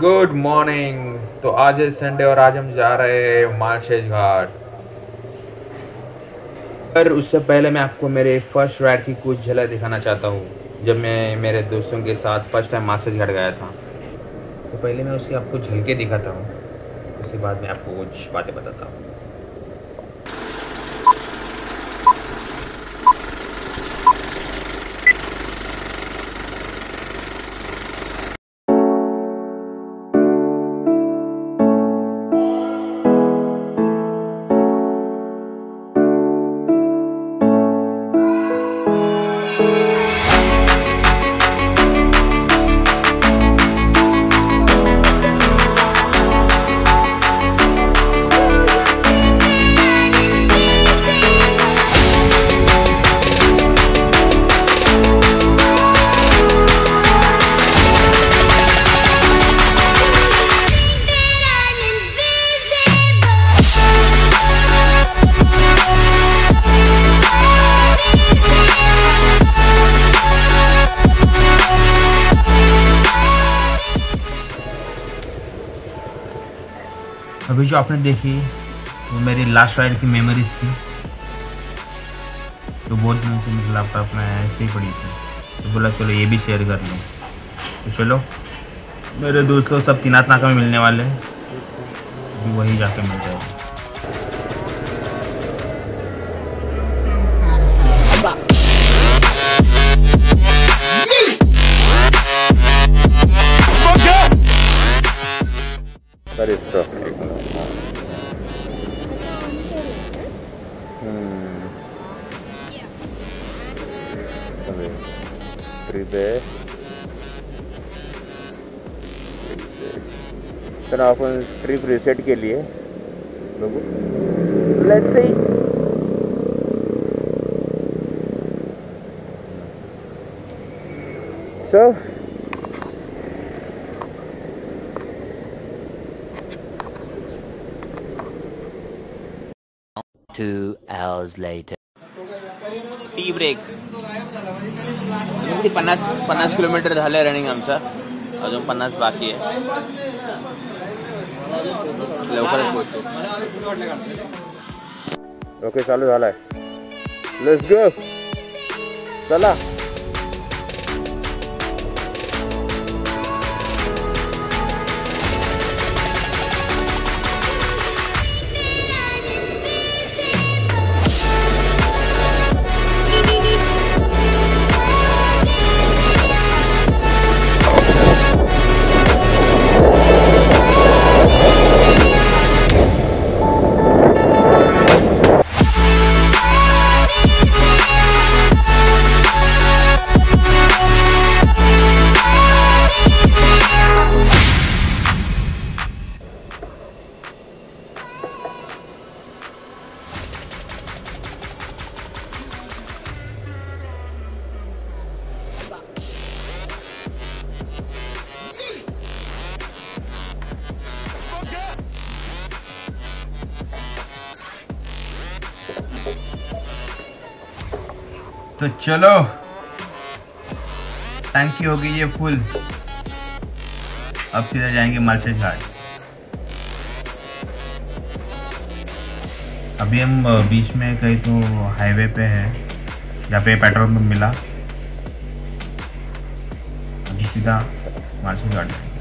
Good morning तो आज है संडे और आज हम जा रहे हैं मालशेज घाट पर उससे पहले मैं आपको मेरे फ़र्स्ट राइड की कुछ झलक दिखाना चाहता हूँ। जब मैं मेरे दोस्तों के साथ फ़र्स्ट टाइम मालशेज घाट गया था। तो पहले मैं उसकी आपको झलके दिखाता हूँ। उसके बाद मैं आपको कुछ बातें बताता हूँ। अभी जो आपने देखी, वो मेरी लास्ट राइड की मेमोरीज थी। तो बहुत दिन से मतलब आपका अपना ऐसे ही पड़ी थी। तो बोला, चलो ये भी शेयर कर लूँ। तो चलो, मेरे दोस्त लोग सब तीनाथ नाका में मिलने वाले हैं। वही जाके मिल जाएगा ट्रिप आहे तर आपण ट्रिप रिसेट केली आहे बघू let's see so Two hours later. Tea break किती? पन्नास पन्नास किलोमीटर झालं रनिंग आमचं. अजून पन्नास बाकी आहे. लवकरच ओके चालू झालाय. लेट्स गो चला. तो चलो। टंकी हो गई फुल। अब सीधा जाएँगे मालशेज घाट। अभी हम बीच में कहीं तो हाईवे पे है, जहाँ पे पेट्रोल पंप मिला। अभी सीधा मालशेज घाट जाएँगे।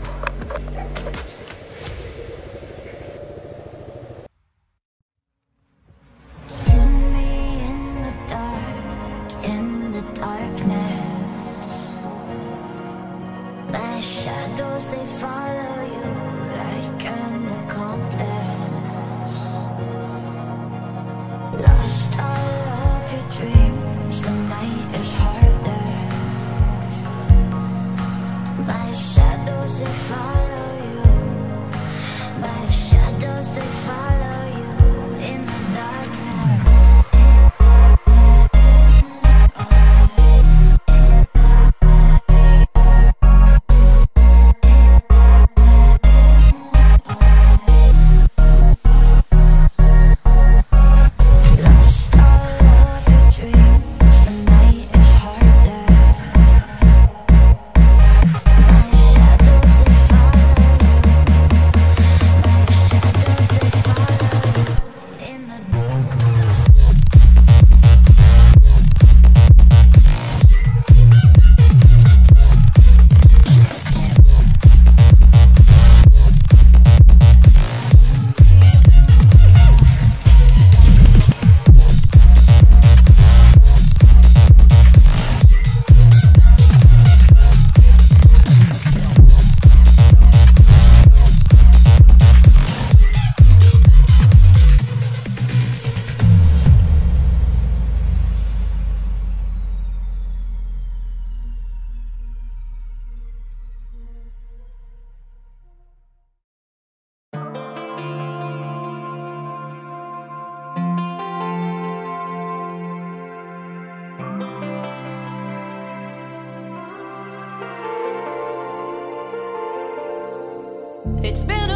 It's been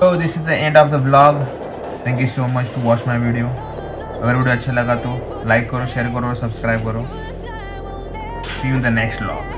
तो this is the end of the blog thank you so much to watch my video अगर वीडियो अच्छा लगा तो लाइक करो शेयर करो और सब्सक्राइब करो. See you the next blog